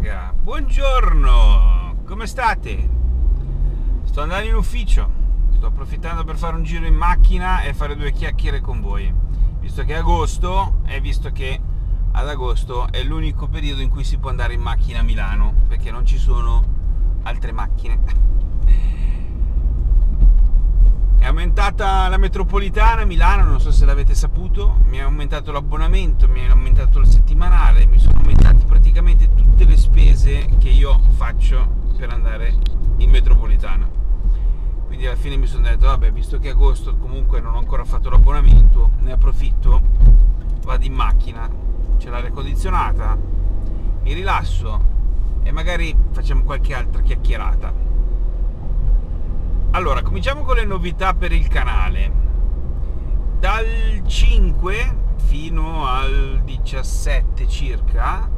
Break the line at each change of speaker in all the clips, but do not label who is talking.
raga, buongiorno, come state? Sto andando in ufficio, sto approfittando per fare un giro in macchina e fare due chiacchiere con voi, visto che è agosto e visto che ad agosto è l'unico periodo in cui si può andare in macchina a Milano, perché non ci sono altre macchine. È aumentata la metropolitana Milano, non so se l'avete saputo, mi è aumentato l'abbonamento, mi è aumentato il settimanale, mi sono aumentati praticamente tutte le spese che io faccio per andare in metropolitana. Quindi alla fine mi sono detto, vabbè, visto che agosto comunque non ho ancora fatto l'abbonamento, ne approfitto, vado in macchina, c'è l'aria condizionata, mi rilasso e magari facciamo qualche altra chiacchierata. Allora, cominciamo con le novità per il canale. Dal 5 fino al 17 circa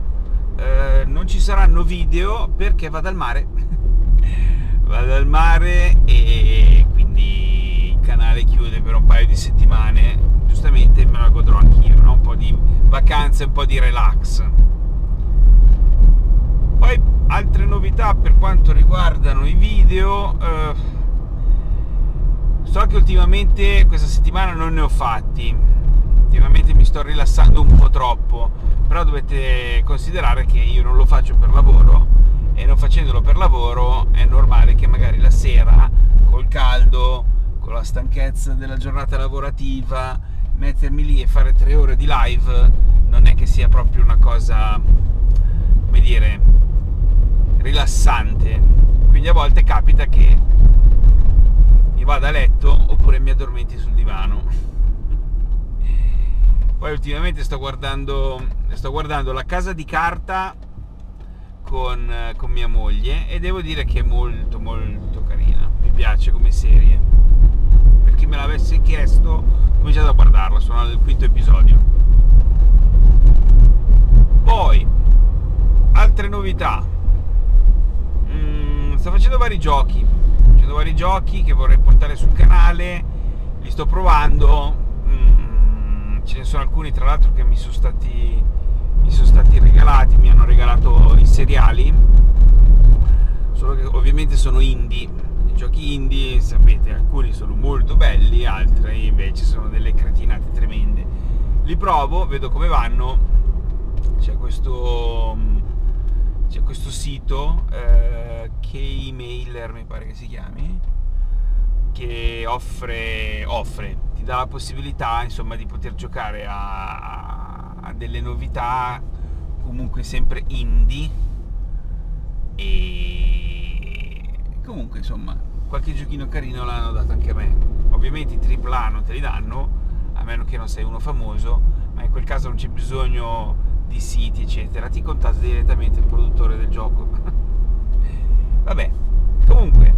eh, non ci saranno video perché vado al mare. vado al mare e quindi il canale chiude per un paio di settimane. Giustamente me la godrò anch'io, no? un po' di vacanze, un po' di relax. Poi altre novità per quanto riguardano i video. Eh, So che ultimamente questa settimana non ne ho fatti, ultimamente mi sto rilassando un po' troppo, però dovete considerare che io non lo faccio per lavoro e non facendolo per lavoro è normale che magari la sera col caldo, con la stanchezza della giornata lavorativa, mettermi lì e fare tre ore di live non è che sia proprio una cosa, come dire, rilassante. Quindi a volte capita che mi vado a letto oppure mi addormenti sul divano. Poi ultimamente sto guardando, sto guardando La casa di carta con, con mia moglie e devo dire che è molto molto carina, mi piace come serie. Per chi me l'avesse chiesto, ho cominciato a guardarla, sono al quinto episodio. Poi, altre novità. Mm, sto facendo vari giochi facendo vari giochi che vorrei portare sul canale, li sto provando, mm, ce ne sono alcuni tra l'altro che mi sono stati, mi sono stati regalati, mi hanno regalato i seriali, solo che ovviamente sono indie, i giochi indie sapete alcuni sono molto belli, altri invece sono delle cretinate tremende. Li provo, vedo come vanno, c'è questo c'è questo sito eh, Keymailer mi pare che si chiami che offre, offre, ti dà la possibilità insomma di poter giocare a, a delle novità comunque sempre indie. E comunque insomma qualche giochino carino l'hanno dato anche a me. Ovviamente i AAA non te li danno a meno che non sei uno famoso ma in quel caso non c'è bisogno di siti eccetera ti contatta direttamente il produttore del gioco. Vabbè comunque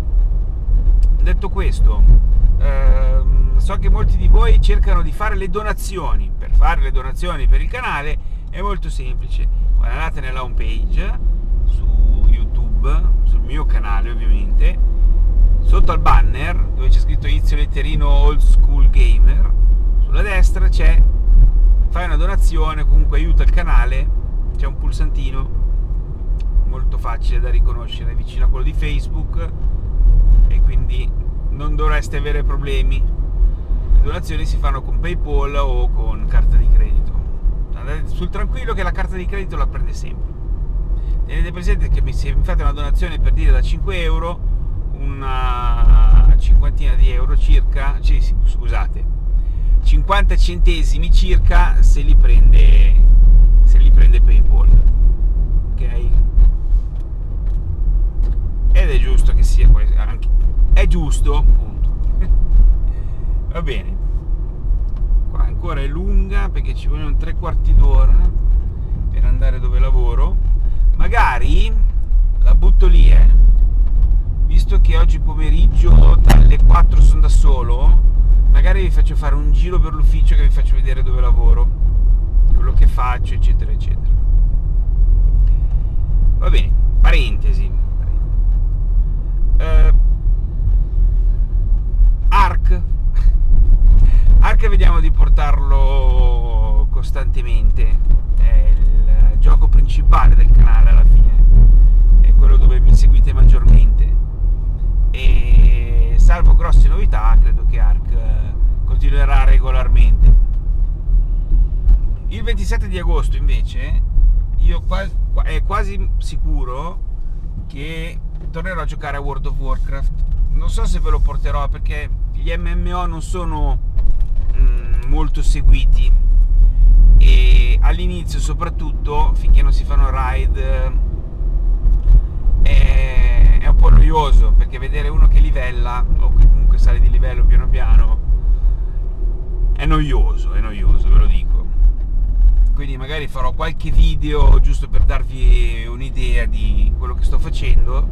detto questo ehm, so che molti di voi cercano di fare le donazioni. Per fare le donazioni per il canale è molto semplice. Andate nella home page su youtube sul mio canale ovviamente. Sotto al banner dove c'è scritto Izio Letterino Old School c'è fai una donazione, comunque aiuta il canale, c'è un pulsantino molto facile da riconoscere vicino a quello di Facebook e quindi non dovreste avere problemi. Le donazioni si fanno con PayPal o con carta di credito. Andate sul tranquillo che la carta di credito la prende sempre. Tenete presente che se mi fate una donazione per dire da 5 euro, una cinquantina di euro circa, sì, scusate, 50 centesimi circa se li prende, se li prende PayPal. Ok? Ed è giusto che sia anche, è giusto, appunto. Va bene. Qua ancora è lunga perché ci vogliono tre quarti d'ora per andare dove lavoro. Magari la butto lì, eh. Visto che oggi pomeriggio dalle 4 sono da solo, magari vi faccio fare un giro per l'ufficio che vi faccio vedere dove lavoro, quello che faccio, eccetera, eccetera. Va bene, parentesi. Uh, Arc. Arc vediamo di portarlo costantemente, è il gioco principale del canale alla fine quello dove mi seguite maggiormente. E salvo grosse novità, credo che Ark eh, continuerà regolarmente. Il 27 di agosto invece io è quasi sicuro che tornerò a giocare a World of Warcraft. Non so se ve lo porterò perché gli MMO non sono mm, molto seguiti e all'inizio soprattutto finché non si fanno raid è, è un po' noioso perché vedere uno che livella o comunque sale di livello piano piano è noioso, è noioso, ve lo dico. Quindi magari farò qualche video giusto per darvi un'idea di quello che sto facendo.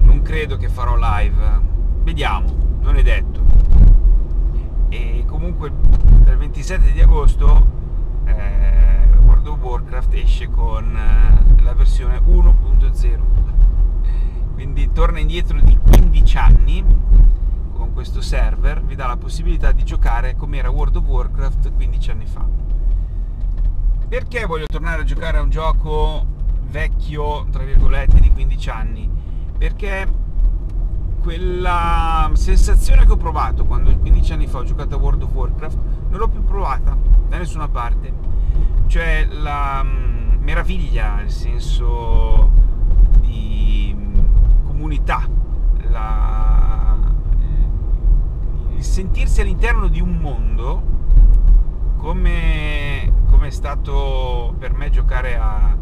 Non credo che farò live, vediamo, non è detto. E comunque dal 27 di agosto eh, World of Warcraft esce con eh, la versione 1.0 quindi torna indietro di 15 anni con questo server vi dà la possibilità di giocare come era World of Warcraft 15 anni fa. Perché voglio tornare a giocare a un gioco vecchio tra virgolette di 15 anni? Perché quella sensazione che ho provato quando 15 anni fa ho giocato a World of Warcraft non l'ho più provata da nessuna parte. Cioè la mm, meraviglia il senso di mm, comunità la, il sentirsi all'interno di un mondo come, come è stato per me giocare a,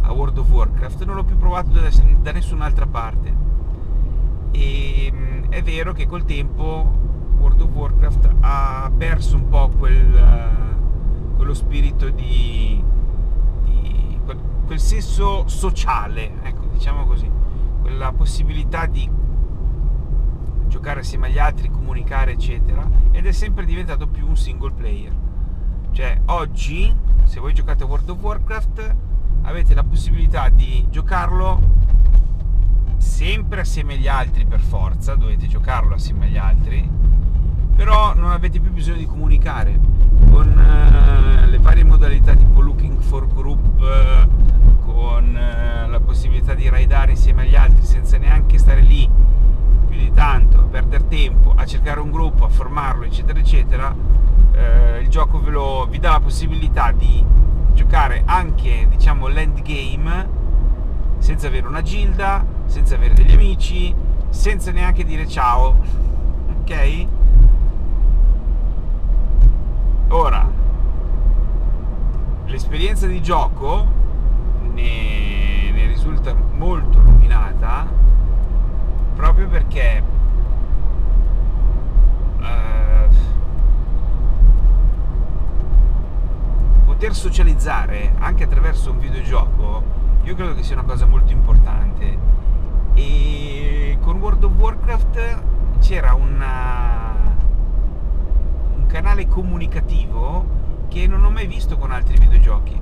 a World of Warcraft non l'ho più provato da, da nessun'altra parte. E mm, è vero che col tempo World of Warcraft ha perso un po' quel, quello spirito di, di quel, quel, senso sociale, ecco, diciamo così, quella possibilità di giocare assieme agli altri, comunicare, eccetera, ed è sempre diventato più un single player. Cioè, oggi, se voi giocate World of Warcraft, avete la possibilità di giocarlo sempre assieme agli altri per forza, dovete giocarlo assieme agli altri, però non avete più bisogno di comunicare con uh, le varie modalità tipo looking for group, uh, con uh, la possibilità di raidare insieme agli altri senza neanche stare lì più di tanto, a perdere tempo, a cercare un gruppo, a formarlo, eccetera, eccetera, il gioco ve lo, vi dà la possibilità di giocare anche diciamo l'endgame senza avere una gilda, senza avere degli amici, senza neanche dire ciao, ok? Ora, l'esperienza di gioco ne, ne risulta molto rovinata proprio perché uh, poter socializzare anche attraverso un videogioco io credo che sia una cosa molto importante. E con World of Warcraft c'era una, un canale comunicativo che non ho mai visto con altri videogiochi.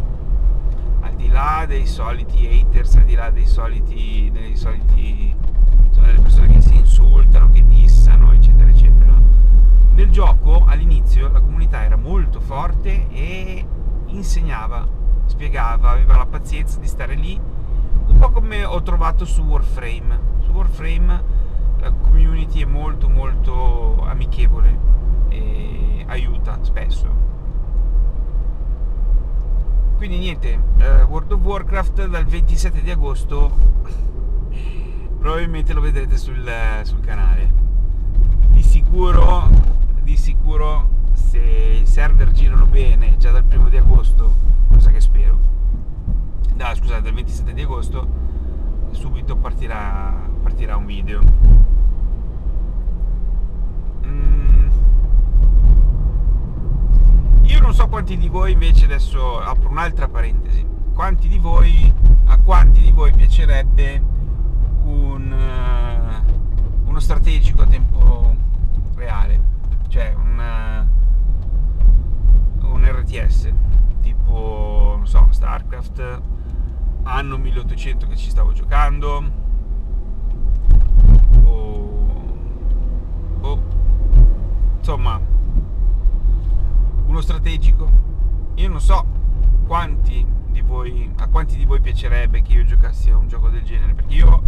Al di là dei soliti haters al di là dei soliti dei soliti insomma, delle persone che si insultano che dissano eccetera eccetera. Nel gioco all'inizio la comunità era molto forte e insegnava spiegava, aveva la pazienza di stare lì, un po' come ho trovato su Warframe. Su Warframe la community è molto molto amichevole e aiuta spesso. Quindi niente, uh, World of Warcraft dal 27 di agosto probabilmente lo vedrete sul, sul canale. Di sicuro, di sicuro se i server girano bene già dal primo di agosto cosa che spero. No, scusate dal 27 di agosto subito partirà, partirà un video. Mm. io non so quanti di voi invece adesso apro un'altra parentesi quanti di voi a quanti di voi piacerebbe un, uh, uno strategico a tempo reale? Cioè un, uh, un RTS tipo, StarCraft, anno 1800 che ci stavo giocando, o, o insomma, uno strategico. Io non so quanti di voi, a quanti di voi piacerebbe che io giocassi a un gioco del genere, perché io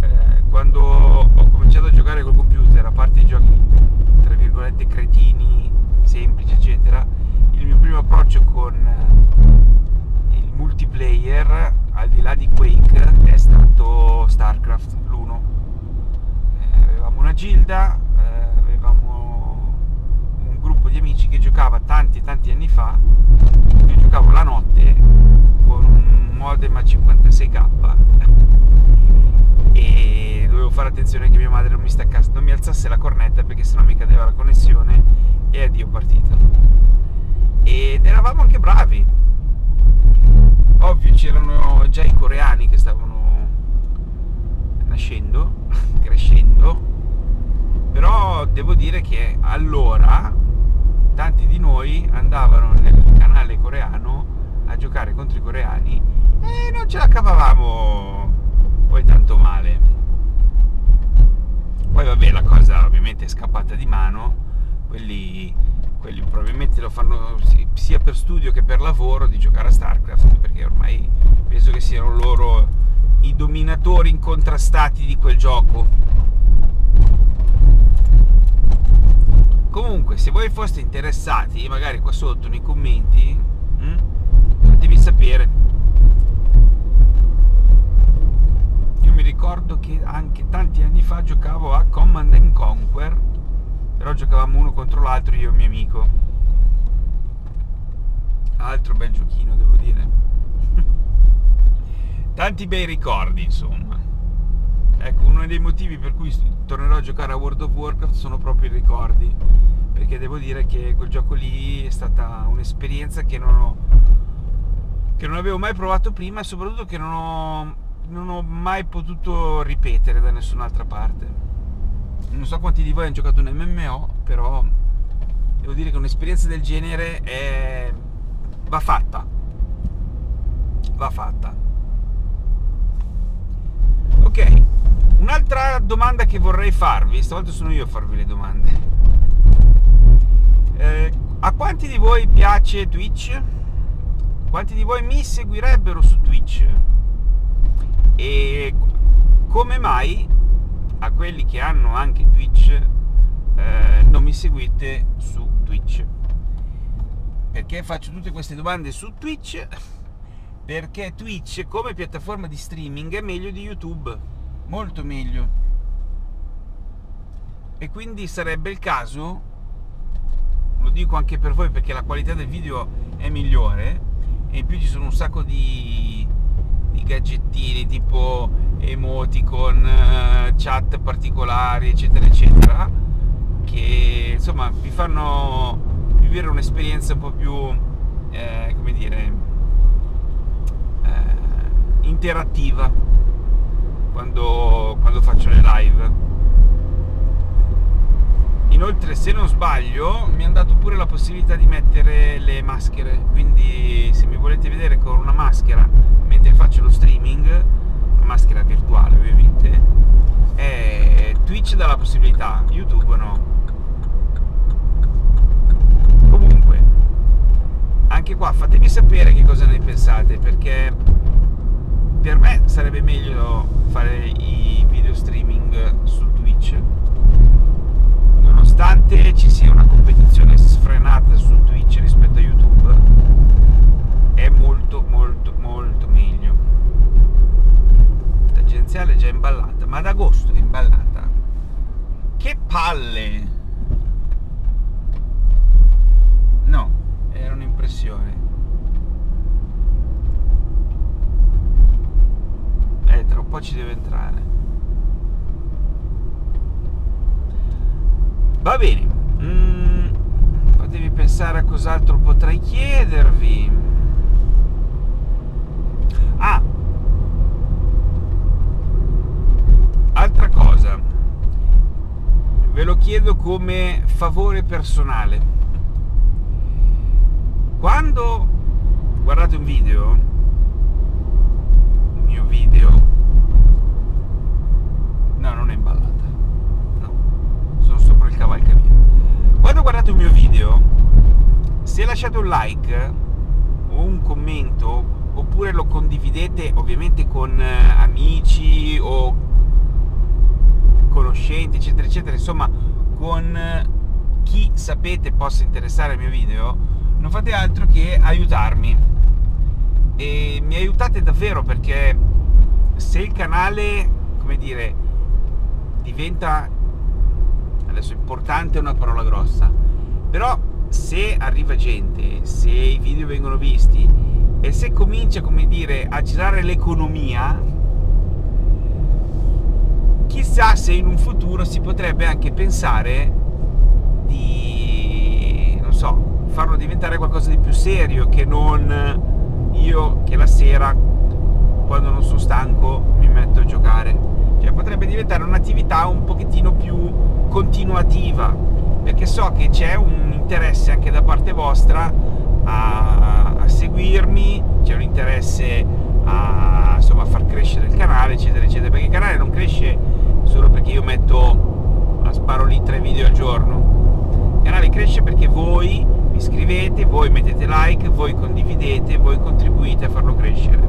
eh, quando ho cominciato a giocare col computer, a parte i giochi tra virgolette cretini, semplici, eccetera, il mio primo approccio con eh, il multiplayer, al di là di Quake, è stato StarCraft l'1. Eh, avevamo una gilda, eh, avevamo un gruppo di amici che giocava tanti tanti anni fa, io giocavo la notte con un modem a 56k e dovevo fare attenzione che mia madre non mi, staccasse, non mi alzasse la cornetta perché sennò mi cadeva la connessione e addio partita. Ed eravamo anche bravi. Ovvio c'erano già i coreani che stavano nascendo, crescendo, però devo dire che allora tanti di noi andavano nel canale coreano a giocare contro i coreani e non ce la cavavamo poi tanto male. Poi vabbè la cosa ovviamente è scappata di mano, quelli, quelli probabilmente lo fanno sia per studio che per lavoro di giocare a StarCraft, perché ormai penso che siano loro i dominatori incontrastati di quel gioco. Comunque, se voi foste interessati, magari qua sotto nei commenti, hm, fatemi sapere mi ricordo che anche tanti anni fa giocavo a Command and Conquer, però giocavamo uno contro l'altro io e il mio amico. Altro bel giochino, devo dire. Tanti bei ricordi, insomma. Ecco, uno dei motivi per cui tornerò a giocare a World of Warcraft sono proprio i ricordi, perché devo dire che quel gioco lì è stata un'esperienza che non ho che non avevo mai provato prima e soprattutto che non ho non ho mai potuto ripetere da nessun'altra parte. Non so quanti di voi hanno giocato un MMO, però devo dire che un'esperienza del genere è... va fatta. Va fatta. Ok, un'altra domanda che vorrei farvi, stavolta sono io a farvi le domande. Eh, a quanti di voi piace Twitch? Quanti di voi mi seguirebbero su Twitch? E come mai a quelli che hanno anche Twitch eh, non mi seguite su Twitch? Perché faccio tutte queste domande su Twitch? Perché Twitch come piattaforma di streaming è meglio di YouTube, molto meglio. E quindi sarebbe il caso, lo dico anche per voi perché la qualità del video è migliore e in più ci sono un sacco di i gadgettini tipo emoticon, eh, chat particolari, eccetera, eccetera, che insomma vi fanno vivere un'esperienza un po' più, eh, come dire, eh, interattiva quando, quando faccio le live. Inoltre, se non sbaglio, mi hanno dato pure la possibilità di mettere le maschere, quindi se mi volete vedere con una maschera mentre faccio lo streaming, maschera virtuale ovviamente, eh, Twitch dà la possibilità, YouTube no. Comunque, anche qua fatemi sapere che cosa ne pensate, perché per me sarebbe meglio fare i video streaming su Twitch nonostante ci sia una competizione sfrenata su Twitch rispetto a YouTube, è molto molto molto meglio. Tangenziale è già imballata, ma ad agosto è imballata. Che palle! No, era un'impressione. Eh, tra un po' ci deve entrare. Va bene, mm, fatevi pensare a cos'altro potrei chiedervi. Ah, altra cosa, ve lo chiedo come favore personale. Quando guardate un video, un mio video, no, non è imballato cavalcavia. Quando guardate un mio video, se lasciate un like, un commento oppure lo condividete ovviamente con eh, amici o conoscenti eccetera eccetera insomma con eh, chi sapete possa interessare il mio video non fate altro che aiutarmi. E mi aiutate davvero perché se il canale come dire diventa adesso importante è una parola grossa però se arriva gente se i video vengono visti e se comincia come dire a girare l'economia chissà se in un futuro si potrebbe anche pensare di non so farlo diventare qualcosa di più serio che non io che la sera quando non sono stanco mi metto a giocare. Cioè potrebbe diventare un'attività un pochettino più continuativa perché so che c'è un interesse anche da parte vostra a, a seguirmi c'è un interesse a insomma, far crescere il canale eccetera eccetera perché il canale non cresce solo perché io metto sparo lì tre video al giorno il canale cresce perché voi vi iscrivete, voi mettete like, voi condividete, voi contribuite a farlo crescere.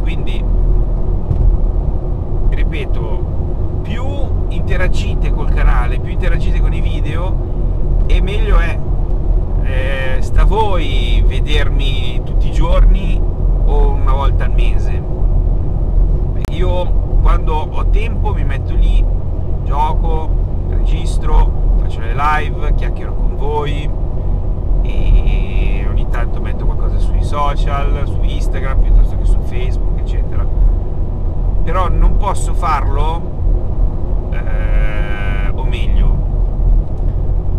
Quindi, ripeto, più interagite col canale, più interagite con i video e meglio è. Eh, sta a voi vedermi tutti i giorni o una volta al mese. Io quando ho tempo mi metto lì, gioco, registro, faccio le live, chiacchiero con voi, e ogni tanto metto qualcosa sui social, su Instagram piuttosto che su Facebook, eccetera. Però non posso farlo, eh, o meglio,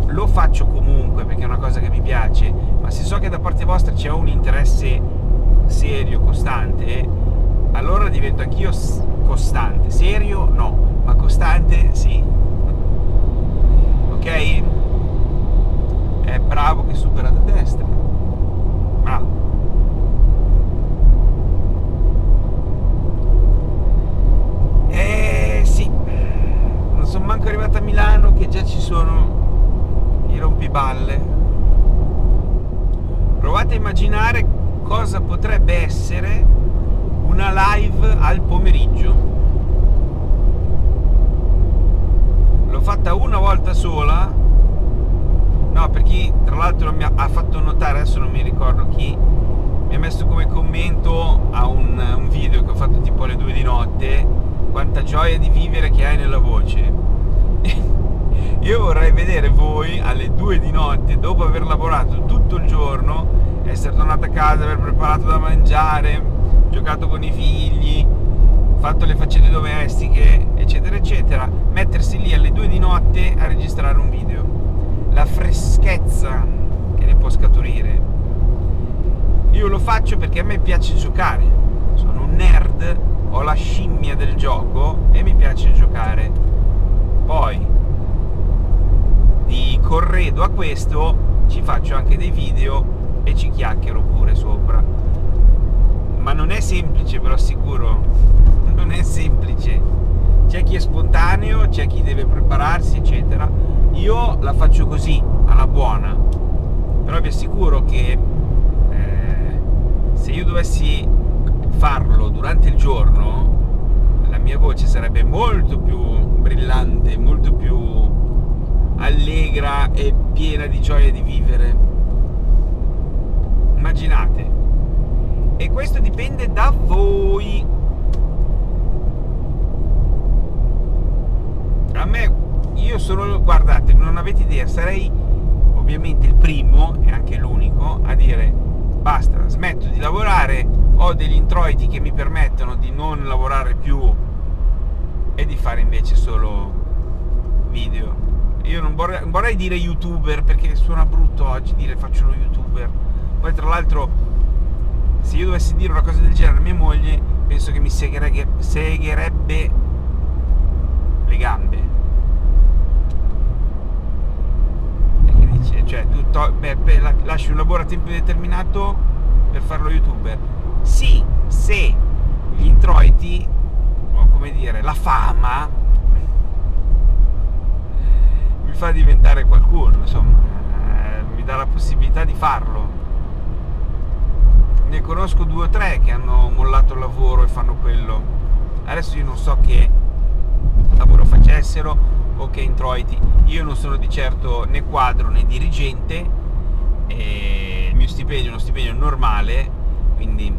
lo faccio comunque perché è una cosa che mi piace, ma se so che da parte vostra c'è un interesse serio, costante, allora divento anch'io costante. Serio? No, ma costante? Sì. Ok? è bravo che supera da destra. Bravo. Eh sì, non sono manco arrivato a Milano che già ci sono i rompiballe. Provate a immaginare cosa potrebbe essere una live al pomeriggio. L'ho fatta una volta sola No, per chi tra l'altro mi ha fatto notare, adesso non mi ricordo chi, mi ha messo come commento a un, un video che ho fatto tipo alle due di notte, quanta gioia di vivere che hai nella voce. Io vorrei vedere voi alle due di notte, dopo aver lavorato tutto il giorno, essere tornato a casa, aver preparato da mangiare, giocato con i figli, fatto le faccende domestiche, eccetera, eccetera, mettersi lì alle due di notte a registrare un video la freschezza che ne può scaturire. Io lo faccio perché a me piace giocare, sono un nerd, ho la scimmia del gioco e mi piace giocare. Poi, di corredo a questo, ci faccio anche dei video e ci chiacchiero pure sopra. Ma non è semplice, lo assicuro, non è semplice. C'è chi è spontaneo, c'è chi deve prepararsi, eccetera io la faccio così, alla buona, però vi assicuro che eh, se io dovessi farlo durante il giorno, la mia voce sarebbe molto più brillante, molto più allegra e piena di gioia di vivere. Immaginate. E questo dipende da voi. A me io sono, guardate, non avete idea, sarei ovviamente il primo e anche l'unico a dire basta, smetto di lavorare, ho degli introiti che mi permettono di non lavorare più e di fare invece solo video. Io non vorrei, vorrei dire youtuber perché suona brutto oggi dire faccio lo youtuber. Poi tra l'altro se io dovessi dire una cosa del genere a mia moglie penso che mi segherebbe le gambe dice, cioè tu to- beh, beh, lasci un lavoro a tempo determinato per farlo youtuber. Sì, se gli introiti, o come dire, la fama mi fa diventare qualcuno, insomma, eh, mi dà la possibilità di farlo. Ne conosco due o tre che hanno mollato il lavoro e fanno quello. Adesso io non so che lavoro facessero o che introiti. Io non sono di certo né quadro né dirigente, il mio stipendio è uno stipendio normale, quindi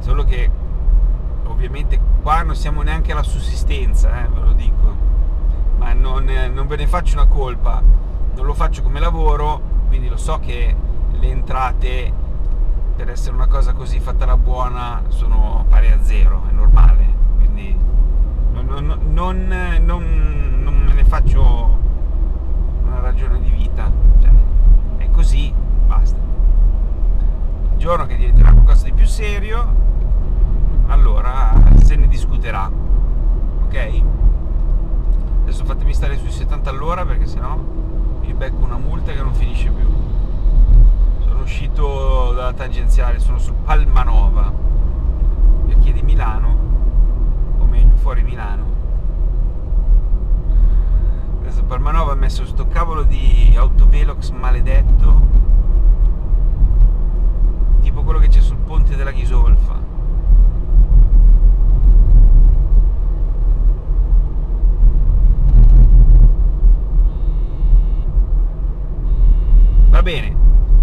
solo che ovviamente qua non siamo neanche alla sussistenza, eh, ve lo dico, ma non, non ve ne faccio una colpa, non lo faccio come lavoro, quindi lo so che le entrate per essere una cosa così fatta alla buona sono pari a zero, è normale, quindi non, non, non, non me ne faccio una ragione di vita, cioè, è così, basta. Il giorno che diventerà qualcosa di più serio, allora se ne discuterà ok adesso fatemi stare sui 70 all'ora perché sennò mi becco una multa che non finisce più sono uscito dalla tangenziale sono su Palmanova vecchia di Milano o meglio fuori Milano adesso Palmanova ha messo sto cavolo di autovelox maledetto tipo quello che c'è sul ponte Ghisolfa Va bene,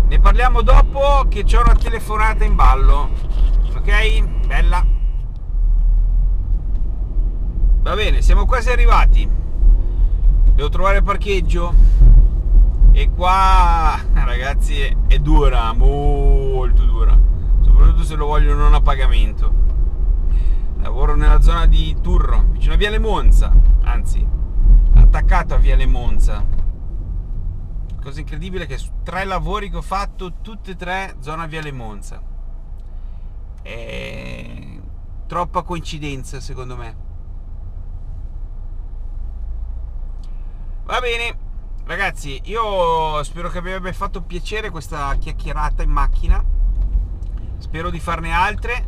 ne parliamo dopo che c'è una telefonata in ballo. Ok? Bella. Va bene, siamo quasi arrivati. Devo trovare parcheggio. E qua, ragazzi, è dura, molto dura. Soprattutto se lo voglio non a pagamento. Lavoro nella zona di Turro, vicino a Viale Monza, anzi, attaccato a Viale Monza cosa incredibile che su tre lavori che ho fatto, tutte e tre zona Viale Monza. È troppa coincidenza secondo me. Va bene, ragazzi, io spero che vi abbia fatto piacere questa chiacchierata in macchina. Spero di farne altre.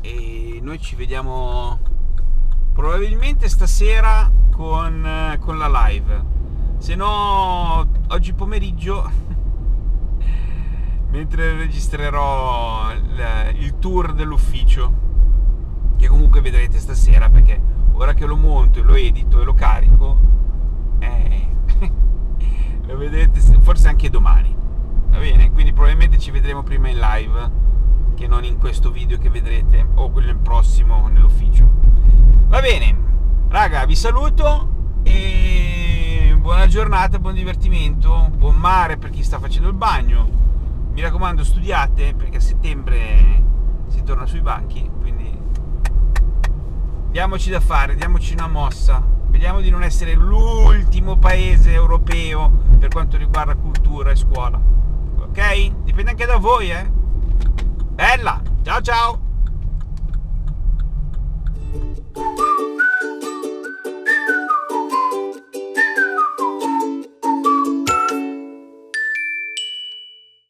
E noi ci vediamo probabilmente stasera con, con la live se no oggi pomeriggio mentre registrerò il, il tour dell'ufficio che comunque vedrete stasera perché ora che lo monto e lo edito e lo carico eh, lo vedrete forse anche domani va bene quindi probabilmente ci vedremo prima in live che non in questo video che vedrete o quello prossimo nell'ufficio va bene raga vi saluto e buona giornata, buon divertimento, buon mare per chi sta facendo il bagno. Mi raccomando, studiate perché a settembre si torna sui banchi, quindi diamoci da fare, diamoci una mossa. Vediamo di non essere l'ultimo paese europeo per quanto riguarda cultura e scuola ok? Dipende anche da voi, eh. Bella, ciao ciao.